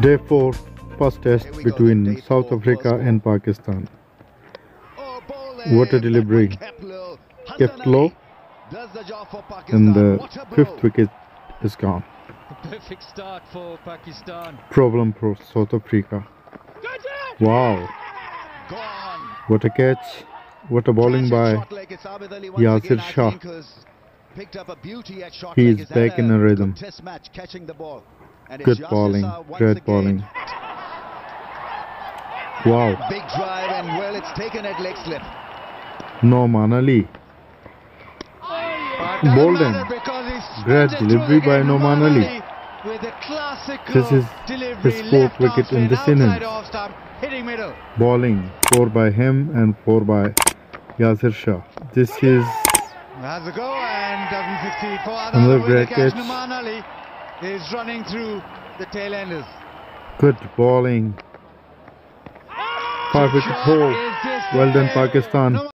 Day 4, first test between South Africa and Pakistan. What a delivery. Kept low and the fifth wicket is gone. Perfect start for Pakistan. Problem for South Africa. Wow, Gone. what a catch. What a bowling by Yasir Shah. Picked up a beauty at short He is He's back in a rhythm. Test match catching the ball. Good bowling, great bowling. Wow, Big drive and well, it's taken at leg slip. Noman Ali. Oh, Bolden. matter because he's Great delivery by. Noman Ali. With a classical This is his fourth wicket in this innings. outside off stump, hitting middle. Bowling 4 by him and 4 by Yasir Shah. This is Has a go and doesn't succeed for Adhan. Another great catch, catch. Noman Ali is running through the tail enders. good bowling. Ah! Five wicket haul. Is Well done, Pakistan.